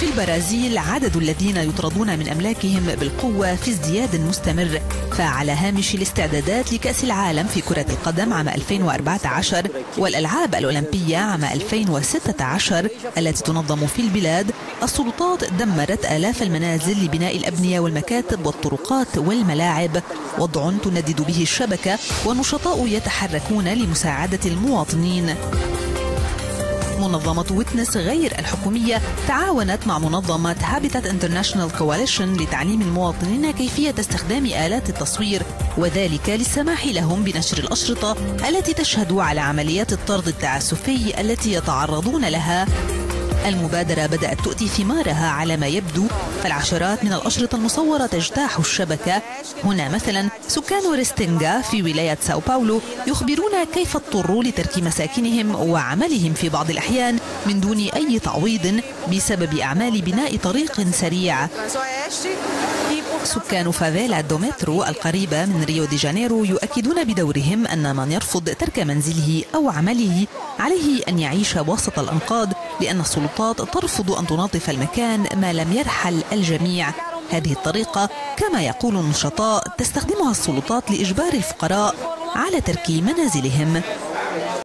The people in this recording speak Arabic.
في البرازيل عدد الذين يطردون من أملاكهم بالقوة في ازدياد مستمر. فعلى هامش الاستعدادات لكأس العالم في كرة القدم عام 2014 والألعاب الأولمبية عام 2016 التي تنظم في البلاد السلطات دمرت آلاف المنازل لبناء الأبنية والمكاتب والطرقات والملاعب. وضع تندد به الشبكة ونشطاء يتحركون لمساعدة المواطنين. منظمة ويتنس غير الحكومية تعاونت مع منظمة هابيتات انترناشونال كواليشن لتعليم المواطنين كيفية استخدام آلات التصوير وذلك للسماح لهم بنشر الأشرطة التي تشهد على عمليات الطرد التعسفي التي يتعرضون لها المبادرة بدأت تؤتي ثمارها على ما يبدو فالعشرات من الأشرطة المصورة تجتاح الشبكة. هنا مثلا سكان ريستينغا في ولاية ساو باولو يخبرون كيف اضطروا لترك مساكنهم وعملهم في بعض الأحيان من دون أي تعويض بسبب أعمال بناء طريق سريع. سكان فافيلا دوميترو القريبة من ريو دي جانيرو يؤكدون بدورهم أن من يرفض ترك منزله أو عمله عليه أن يعيش وسط الأنقاض لأن السلطات ترفض أن تنظف المكان ما لم يرحل الجميع. هذه الطريقة كما يقول النشطاء تستخدمها السلطات لإجبار الفقراء على ترك منازلهم.